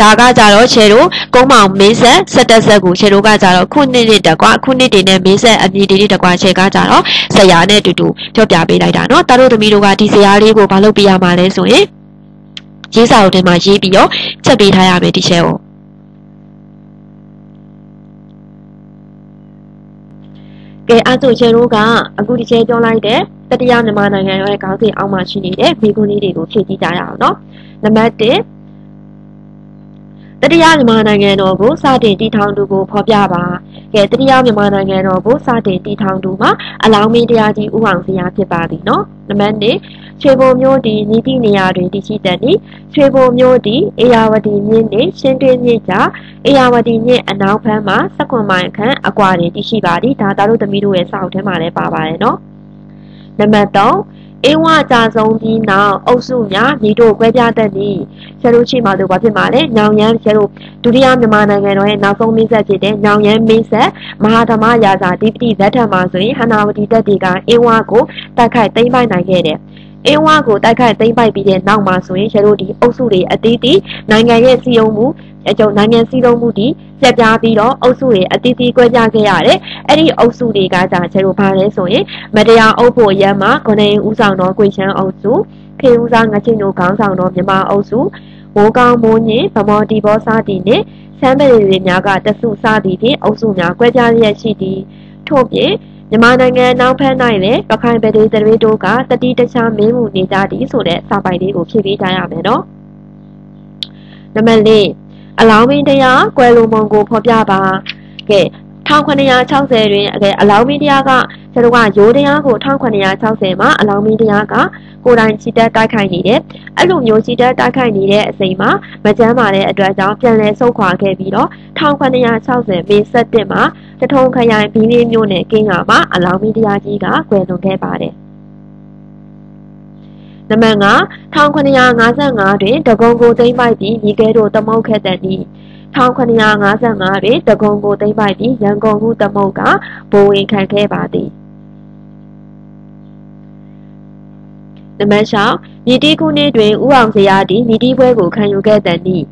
S1: ဒါကကြတော့ချေတို့ကုန်းမောင်မင်းဆက်စက်တက်ဆက်ကိုချေတို့ကကြတော့ခုနှစ်နှစ်တကွာခုနှစ်တွေနဲ့မင်းဆက်အမည်တွေတကွာချေကကြတော့ဆရာနဲ့အတူတူပြောပြပေးလိုက်တာเนาะတာတို့သမီးတို့ကဒီဆရာလေးကိုမလုပ်ပြရမှာလဲဆိုရင်ရေးစာအုပ်ထဲမှာရေးပြီးတော့ချက်ပေးထားရမယ်ဒီချေကို ကဲအဲ့ဆိုရေတို့ကအခုဒီကျဲပြောလိုက်တဲ့တတိယမြန်မာနိုင်ငံရဲ့ခေါင်းစဉ်အောက်မှာရှိနေတဲ့မိကွန်းလေးတွေကိုဖြည့်ကြည့်ကြရအောင်နော်နံပါတ်1တတိယမြန်မာနိုင်ငံတော်ကိုစတင်တည်ထောင်သူကိုဖော်ပြပါကဲတတိယမြန်မာနိုင်ငံတော်ကိုစတင်တည်ထောင်သူမှာအလောင်းမင်းတရားကြီးဦးအောင်ဇေယျဖြစ်ပါသည်နော်နံပါတ်2 ရွှေဘုံမျိုးသည်နီးတိနေရာတွင်တည်ရှိတတ်သည်ရွှေဘုံမျိုးသည်အေယာဝတီမြင်းနှင့်ရှင်တွင်းမြင်းကြားအေယာဝတီမြင်းအနောက်ဘက်မှ၁၇မိုင်ခန့်အကွာတွင်တည်ရှိပါသည်ဒါသားတို့သမီးတို့ရဲ့စာအုပ်ထဲမှာလည်းပါပါတယ်နော်နံပါတ်3အင်းဝကြာဆုံးပြီးနောက်အုပ်စုများမိတို့ကွဲပြားတတ်သည်ဆရာတို့ရှိမှတို့ဘာဖြစ်မှာလဲညောင်ရမ်းဆရာတို့ဒုတိယမြန်မာနိုင်ငံတော်ရဲ့နောက်ဆုံးမင်းဆက်ဖြစ်တဲ့ညောင်ရမ်းမင်းဆက်မဟာဓမ္မရာဇာဓိပတိဇတ်ထံမှာဆိုရင်ဟန္နာဝတီတက်တီကအင်းဝကိုတိုက်ခိုက်သိမ်းပိုက်နိုင်ခဲ့တယ် အင်းဝါကိုတိုက်ခိုက်သိမ်းပိုက်ပြီးတဲ့နောက်မှာဆိုရင်ရတို့ဒီအုပ်စုတွေအသီးသီးနိုင်ငံရဲ့စီယုံမှုအကျုံနိုင်ငံစည်းလုံးမှုဒီပြက်ပြားပြီးတော့အုပ်စုတွေအသီးသီးကွဲပြားခဲ့ရတယ်။အဲ့ဒီအုပ်စုတွေကကြာကျတို့ဘာလဲဆိုရင်မတရားအုပ်ဖို့ရမ်းမှာဂုဏ်ဦးဆောင်တော်ကွေချမ်းအုပ်စုခေဦးစားငချင်းတို့ခေါင်းဆောင်တော်မြမအုပ်စုဝိုးကောင်းမိုးညင်ဗမော်တီဘောစားတီနဲ့ဆမ်းပရီတွေများကတဆုစားသည်ဖြင့်အုပ်စုများကွဲပြားရရှိသည်ထို့ပြင် မြန်မာနိုင်ငံနောက်ဖက်၌လည်းရခိုင်ပြည်သူတွေတို့ကတတိတခြားမင်းမှုနေကြသည်ဆိုတဲ့စာပိုင်လေးကိုဖြည့်ပေးကြရမယ်နော်နံပါတ်၄အလောင်းမင်းတရားကွယ်လိုမုံကိုဖော်ပြပါကဲ 1960တွင်အကဲအလောင်းမင်းတရားကကျတို့ကရိုးတရားကို1960မှာအလောင်းမင်းတရားကကိုယ်တိုင်ချီတက်တိုက်ခိုက်နေတယ်အဲ့လိုမျိုးချီတက်တိုက်ခိုက်နေတဲ့အချိန်မှာမကြမ်းပါတဲ့အတွက်ကြောင့်ပြန်လည်ဆုတ်ခွာခဲ့ပြီးတော့1960မေ17မှာတထုံခရိုင်ဘီးလေးမျိုးနဲ့ကင်းကမှာအလောင်းမင်းတရားကြီးကကွယ်လွန်ခဲ့ပါတယ်နံပါတ်5 1955တွင်တကုံကိုသိမ်းပိုက်ပြီးမိခဲတို့တမုတ်ခဲ့တဲ့သည် 1955တွင်တကုံကိုသိမ်းပိုက်ပြီးရန်ကုန်မှုတမုတ်ကဘိုးဝင်ခံခဲ့ပါသည်နံပါတ်6မြစ်တီးခုနှစ်တွင်ဥအောင်စရာသည်မြစ်တီးပွဲကိုခံယူခဲ့တဲ့သည်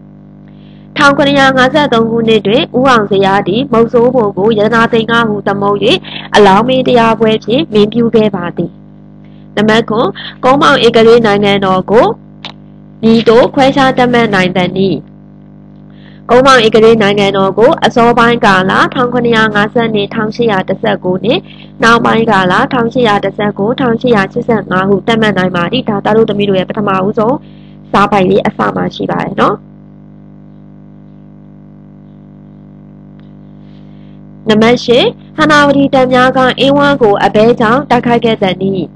S1: 1953ခုနှစ်တွင်ဦးအောင်စရာသည်မုတ်ဆိုးဘုံကိုရတနာသိန်းကားဟုသမုတ်၍အလောင်းမင်းတရားပွဲဖြင့်မင်းပြူခဲ့ပါသည်နံပါတ်9ကုန်းမောင်ဧကလေးနိုင်ငံတော်ကိုဤသို့ခွဲခြားတတ်မှတ်နိုင်တဲ့နည်း ကုန်းမောင်ဧကလေးနိုင်ငံတော်ကိုအစောပိုင်းကာလ1950နဲ့1819နှစ်နောက်ပိုင်းကာလ1819 1885ဟုတတ်မှတ်နိုင်ပါသည်ဒါတာတို့သမီးတို့ရဲ့ပထမဦးဆုံးစားပိုင်လေးအစမှရှိပါတယ်နော်နံပါတ်၈ဟနာဝတီတံများကအင်းဝါကိုအဘဲကြောင့်တိုက်ခိုက်ခဲ့တဲ့နည်း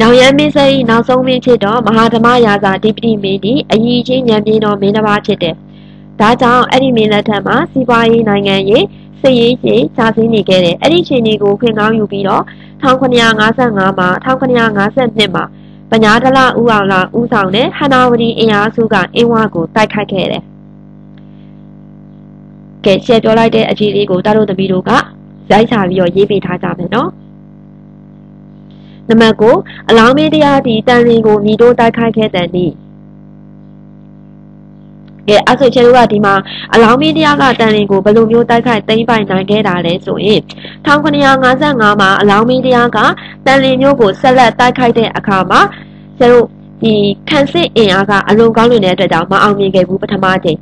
S1: နောင်ရမင်းစိတ်နောက်ဆုံးမင်းဖြစ်တော့မဟာဓမ္မရာဇာဒီပတိမင်းဒီအကြီးချင်းဉာဏ်ပြင်းတော်မင်းတစ်ပါးဖြစ်တယ်။ ဒါကြောင့်အဲ့ဒီမင်းလက်ထက်မှာစီးပွားရေးနိုင်ငံရေးစစ်ရေးကြီးခြားစင်းနေခဲ့တယ်။အဲ့ဒီချိန်တွေကိုခွင့်ကောင်းယူပြီးတော့1955မှာ1952မှာပညာဒလဦးအောင်လာဦးဆောင်တဲ့ဟနာဝတီအင်အားစုကအင်းဝါကိုတိုက်ခိုက်ခဲ့တယ်။ကဲရှယ်ပြောလိုက်တဲ့အကြီးလေးကိုတားတို့သမီးတို့ကရိုက်ချပြီးတော့ရေးပေးထားကြမယ်နော်နံပါတ်9အလောင်းမင်းတရားဒီတန်ရင်ကိုမိတို့တိုက်ခိုက်ခဲ့တဲ့နေ့ ကဲအဲ့ဆိုချေတို့ကဒီမှာအလောင်းမင်းတရားကတန်ရင်ကိုဘယ်လိုမျိုးတိုက်ခိုက်သိမ်းပိုင်နိုင်ခဲ့တာလဲဆိုရင်1955မှာအလောင်းမင်းတရားကတန်ရင်မျိုးကိုဆက်လက်တိုက်ခိုက်တဲ့အခါမှာချေတို့ဒီခန့်စစ်အင်အားကအလွန်ကောင်းနေတဲ့အတွက်ကြောင့်မအောင်မြင်ခဲ့ဘူးပထမချိန်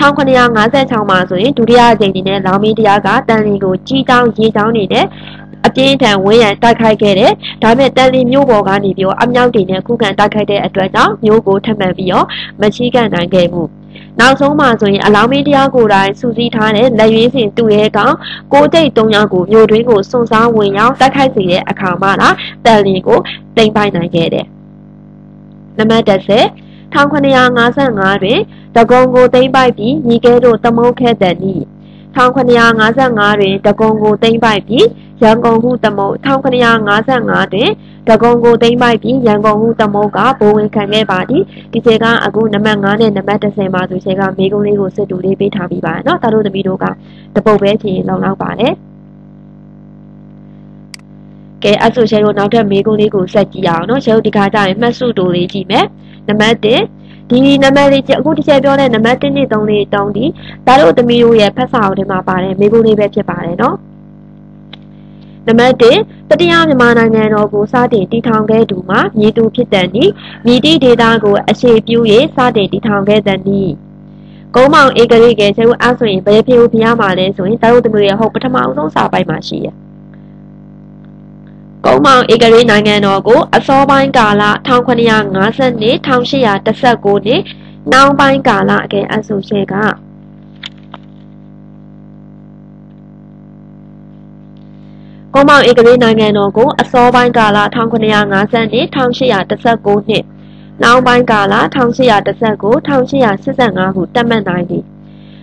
S1: 1956မှာဆိုရင်ဒုတိယအကြိမ်အနေနဲ့လောင်မင်းတရားကတန်လီကိုကြီးတောင်းရေးတောင်းနေတဲ့အပြင်းထန်ဝင်းရံတိုက်ခိုက်ခဲ့တယ်။ဒါပေမဲ့တန်လီမျိုးပေါ်ကနေပြီးတော့အမြောက်တွေနဲ့ခုခံတိုက်ခိုက်တဲ့အတွက်ကြောင့်မျိုးကိုထပ်မံပြီးတော့မချီးကန့်နိုင်ခဲ့ဘူး။ နောက်ဆုံးမှဆိုရင်အလောင်းမင်းတရားကိုယ်တိုင်စူးစီးထားတဲ့လက်ရွေးစင်တူရဲကောင်ကိုတိတ်၃ယောက်ကိုမြို့တွင်းကိုစွန့်စားဝင်ရောက်တိုက်ခိုက်စေတဲ့အခါမှာလားတန်လီကိုတင်ပိုင်နိုင်ခဲ့တယ်။နံပါတ်10 1955တွင်တကုံကိုသိမ့်ပိုက်ပြီးညီကဲတို့တမုတ်ခဲ့တဲ့နီ1955တွင်တကုံကိုသိမ့်ပိုက်ပြီး ရန်ကုန်ဟုတမုတ်1955တွင်တကုံကိုသိမ့်ပိုက်ပြီးရန်ကုန်ဟုတမုတ်ကဘိုးဝင်ခံခဲ့ပါသည်ဒီချိန်ကအခုနံပါတ်9နဲ့နံပါတ်10မှာဆိုချိန်ကမိကုံးလေးကိုစစ်တူလေးပေးထားပြီးပါเนาะတာတို့သမီးတို့ကတပုတ်ပဲဖြည့်လုံလောက်ပါတယ်ကဲအဲ့ဆိုရှယ်တို့နောက်ထပ်မေးခွန်းလေးကိုဆက်ကြည့်အောင်เนาะရှယ်တို့ဒီခါကျရင်မှတ်စုတိုလေးကြည့်မယ်နံပါတ်1ဒီနံပါတ်လေးအခုတစ်ချက်ပြောတဲ့နံပါတ်1 2 3လေးတောင်းဒီဒါတို့သမီးတို့ရဲ့ဖတ်စာအုပ်ထဲမှာပါတယ်မေးခွန်းလေးပဲဖြစ်ပါတယ်เนาะ နံပါတ်1တတိယမြန်မာနိုင်ငံတော်ကိုစတင်တည်ထောင်ခဲ့သူမှာမြေသူဖြစ်တဲ့နီမြည်တိဒေတာကိုအခြေပြု၍စတင်တည်ထောင်ခဲ့တဲ့နီကုန်းမောင်ဧကရိကဲကျုပ်အားဆိုရင်ဘယ်ဖြစ်ဖို့ဖျားမှာလဲဆိုရင်တာတို့သမီးရဲ့ဟုတ်ပထမအဆုံးစာပိုက်မှာရှိရကုန်းမောင်ဧကလေးနိုင်ငံတော်ကိုအစောပိုင်းကာလ1950နှစ်1819နှစ်နောက်ပိုင်းကာလအကဲအဆုရှေက ကုန်းမောင်ဧကလေးနိုင်ငံတော်ကိုအစောပိုင်းကာလ1950နှစ်1819နှစ်နောက်ပိုင်းကာလ1819 1885ခုတက်မှတ်နိုင်သည်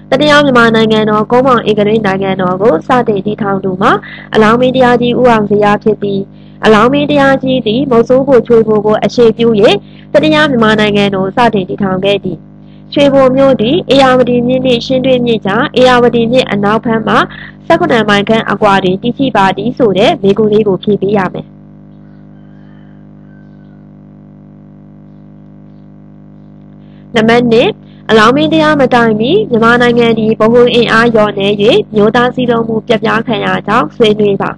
S1: တတရားမြန်မာနိုင်ငံတော်ကုန်းမောင်ဧကရိနိုင်ငံတော်ကိုစတင်တည်ထောင်သူမှာအလောင်းမင်းတရားကြီးဦးအောင်စရာဖြစ်သည်အလောင်းမင်းတရားကြီးသည်မုတ်ဆိုးကိုချွေဖို့ကိုအခြေပြု၍တတရားမြန်မာနိုင်ငံတော်စတင်တည်ထောင်ခဲ့သည် ချွေဖို့မျိုးသည်အေယာဝတီမြစ်နှင့်ရှင်းတွင်းမြစ်ကြားအေယာဝတီမြစ်အနောက်ဘက်မှ19မိုင်ခန့်အကွာတွင်တည်ရှိပါသည်ဆိုတဲ့မိကုလေးကိုဖြည့်ပေးရမယ်နံပါတ်1အလောင်းမင်းတရားမတိုင်မီမြန်မာနိုင်ငံဒီဗဟိုအင်အားလျော့နေ၍မျိုးသားစည်းလုံးမှုပြပြခံရကြောင်းဆွေးနွေးပါ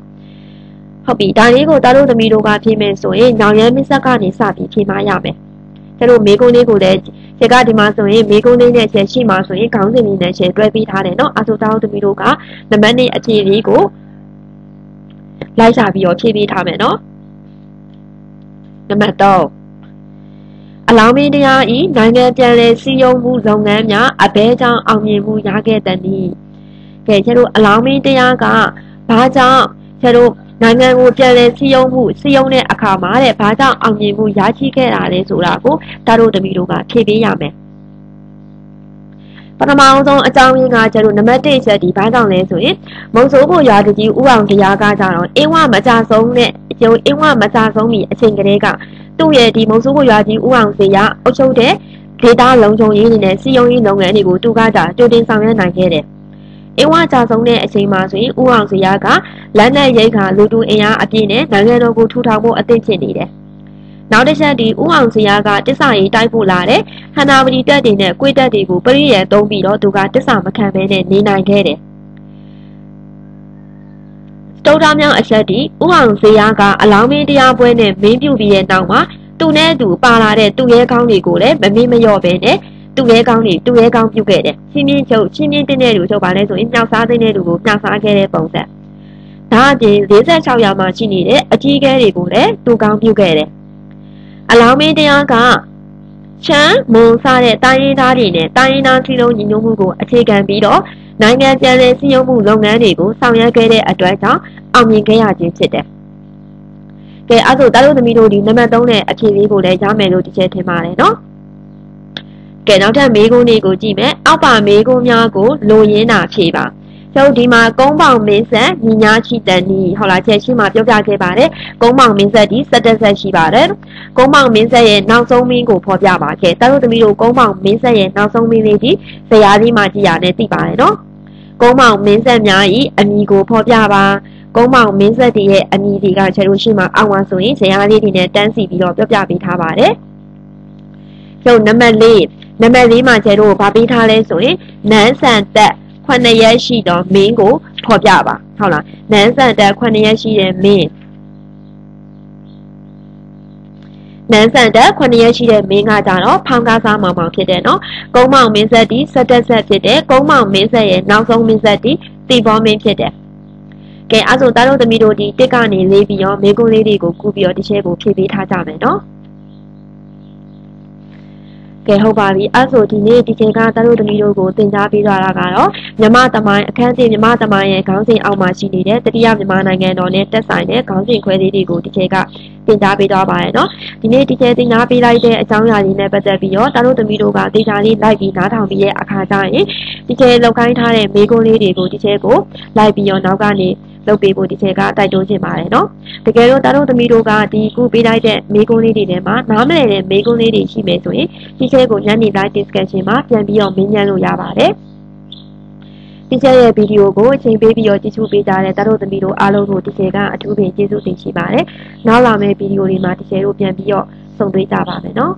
S1: ဟုတ်ပြီဒါလေးကိုတားတို့သမီးတို့ကဖြေမယ်ဆိုရင်ညောင်ရမ်းမင်းဆက်ကနေစပြီးဖြေမရမယ်ကျတို့မေကုန်းလေးကိုလည်း ။ရေကဒီမှာဆိုရင်မေကုန်းလေးနဲ့ရေရှိမှာဆိုရင်ခေါင်းစဉ်လေးနဲ့ရေတွဲပြီးထားတယ်နော်။အဆိုတောင်းသမီးတို့ကနံပါတ်၄အဖြေလေးကိုလိုက်စာပြီးတော့ဖြည့်ပေးထားမယ်နော်။နံပါတ်၃အလောင်းမင်းတရားဤနိုင်ငံပြန်လည်စည်းရုံးမှုလုပ်ငန်းများအဘဲကြောင့်အောင်မြင်မှုရခဲ့သည်။ကဲကျတို့အလောင်းမင်းတရားကဘာကြောင့် ကျတို့နိုင်ငံကိုပြန်လည်စည်းရုံးမှုစည်းရုံးတဲ့အခါမှာတဲ့ဘာကြောင့်အောင်မြင်မှုရရှိခဲ့တာလဲဆိုတာကိုတာတို့တမီတို့ကဖြေပေးရမယ်ပထမအောင်ဆုံးအကြောင်းရင်းကကျတော့နံပါတ်1ချက်ဒီဘာကြောင့်လဲဆိုရင်မုံစိုးဖို့ရွာတကြီးဥအောင်တရားကကြတော့အင်းဝမကြဆုံးနဲ့ကျုံအင်းဝမကြဆုံးပြီအချိန်ကလေးကသူ့ရဲ့ဒီမုံစိုးကိုရွာကြီးဦးအောင်စေရအုပ်ချုပ်တဲ့ဒေတာလုံခြုံရေးအနေနဲ့စီယုံရေးလုပ်ငန်းတွေကိုသူကတာတူတင်ဆောင်ရွက်နိုင်ခဲ့တယ်။ အင်းဝကြဆုံးတဲ့အချိန်မှာဆိုရင်ဦးအောင်စေရကလက်နက်ရိတ်ခါလူတူအင်အားအပြည့်နဲ့နိုင်ငံတော်ကိုထူထောင်ဖို့အသင့်ဖြစ်နေတယ်။နောက်တစ်ချက်ဒီဦးအောင်စရာကတစ္ဆာရေးတိုက်ဖို့လာတဲ့ဟန္နာဝတီတက်တွေနဲ့ကွေးတက်တွေကိုပရိယေသုံးပြီးတော့သူကတစ္ဆာမခံဘဲနဲ့နေနိုင်ခဲ့တယ်။တုံတာမြောင်အဆက်တီဥအောင်ဇေယကအလောင်းမင်းတရားပွဲနဲ့မင်းပြုပြီးရဲ့နောက်မှာသူနဲ့သူပါလာတဲ့သူရဲကောင်းတွေကိုလည်းမမေ့မလျော့ပဲနဲ့ သူရဲကောင်းတွေသူရဲကောင်းပြုတ်ခဲ့တယ်ချင်းချင်းချုပ်ချင်းချင်းတင်းတဲ့လူချုပ်ပါလဲဆိုရင်မြောက်စားတဲ့လူကိုမြောက်စားခဲ့တဲ့ပုံစံဒါအပြင်46ရာမှာရှိနေတဲ့အကြီးကဲတွေကိုလည်းသူကောင်းပြုတ်ခဲ့တယ်အလောင်းမင်းတရားကချမ်းမုံစားတဲ့တိုင်းရင်းသားတွေနဲ့တိုင်းရင်းသားစီလုံးညီညွတ်မှုကိုအခြေခံပြီးတော့နိုင်ငံပြန်လည်စည်းရုံးမှုလုပ်ငန်းတွေကိုဆောင်ရွက်ခဲ့တဲ့အတွက်ကြောင့်အောင်မြင်ခဲ့ရခြင်းဖြစ်တယ်။ကဲအဲ့ဒါတားတို့သမီးတို့ဒီနံပါတ်3နဲ့အဖြေလေးကိုလည်းရမယ်လို့ဒီချက်ထင်ပါတယ်နော်။ ကဲနောက်ထပ်မေးခွန်းလေးကိုကြည့်မယ်။အောက်ပါမေးခွန်းများကိုလိုရင်းတာဖြေပါ။ကျုပ်ဒီမှာကုန်းပေါင်မင်းဆက်ညီညာချီတန်နီဟုတ်လားချက်ရှိမှပြောပြခဲ့ပါတယ်ကုန်းပေါင်မင်းဆက်ဒီ17ဆက်ရှိပါတယ်ကုန်းပေါင်မင်းဆက်ရဲ့နောက်ဆုံးမင်းကိုဖော်ပြပါခဲ့တာတို့သမီးတို့ကုန်းပေါင်မင်းဆက်ရဲ့နောက်ဆုံးမင်းလေးဒီဇရာလေးမှာကြည့်ရတယ်သိပါတယ်နော်ကုန်းပေါင်မင်းဆက်များဤအမည်ကိုဖော်ပြပါကုန်းမောင်မင်းဆက်တည်းရဲ့အမည်တွေကကျတို့ရှိမှအောက်ဝါဆိုရင်ဇရာလေးတွေနဲ့တန်းစီပြီးတော့ပြောပြပေးထားပါတယ်။ကျုပ်နံပါတ်၄ နံပါတ်၄မှာကျတို့ဗာပေးထားလဲဆိုရင်နန်းဆန်သက်9ရက်ရှိတော့မင်းကိုဖော်ပြပါဟုတ်လားနန်းဆန်တက်9ရက်ရှိတဲ့မင်းနန်းဆန်တက်9ရက်ရှိတဲ့မင်းကကြတော့ဖောင်းကားစားမောင်မောင်ဖြစ်တယ်နော်ကုန်းမောင်မင်းဆက်ဒီဆက်တက်ဆက်ဖြစ်တယ်ကုန်းမောင်မင်းဆက်ရဲ့နောက်ဆုံးမင်းဆက်ဒီတီဘောမင်းဖြစ်တယ်ကဲအဲဆိုတားတို့သမီးတို့ဒီတစ်ကနေလေးပြီးတော့မေကုန်းလေးတွေကိုကူပြီးတော့ဒီချဲကိုဖြည့်ပေးထားကြမယ်နော် ကဲဟုတ်ပါပြီအဲ့ဆိုဒီနေ့ဒီချိန်ကတတို့သမီးတို့ကိုသင်ကြားပေးသွားတာကတော့မြမသမိုင်းအခန်းစဉ်မြမသမိုင်းရဲ့ခေါင်းစဉ်အောက်မှာရှိနေတဲ့တတိယမြမနိုင်ငံတော်နဲ့တက်ဆိုင်တဲ့ခေါင်းစဉ်ခွဲလေးတွေကိုဒီချိန်ကသင်ကြားပေးသွားပါရနော်ဒီနေ့ဒီချိန်သင်ကြားပေးလိုက်တဲ့အကြောင်းအရာလေးနဲ့ပတ်သက်ပြီးတော့တတို့သမီးတို့ကဒေတာလေးလိုက်ပြီးနားထောင်ပြီးရဲ့အခါကျရင်ဒီချိန်လောက်ခိုင်းထားတဲ့မေးခွန်းလေးတွေကိုဒီချိန်ကိုလိုက်ပြီးတော့နောက်ကနေ လုပ်ပေးဖို့ဒီချက်ကတိုက်တွန်းချင်ပါတယ်နော်တကယ်လို့တားတို့သမီးတို့ကဒီခုပေးလိုက်တဲ့မေးခွန်းလေးတွေထဲမှာနားမလည်တဲ့မေးခွန်းလေးတွေရှိမယ်ဆိုရင်ဒီချက်ကိုညနေ live discussion မှာပြန်ပြီးတော့မေးမြန်းလို့ရပါတယ်ဒီချက်ရဲ့ဗီဒီယိုကိုအချိန်ပေးပြီးတော့ကြည့်ရှုပေးကြတဲ့တားတို့သမီးတို့အားလုံးကိုဒီချက်ကအထူးပင်ကျေးဇူးတင်ရှိပါတယ်နောက်လာမယ့်ဗီဒီယိုတွေမှာဒီချက်တို့ပြန်ပြီးတော့ဆုံတွေ့ကြပါမယ်နော်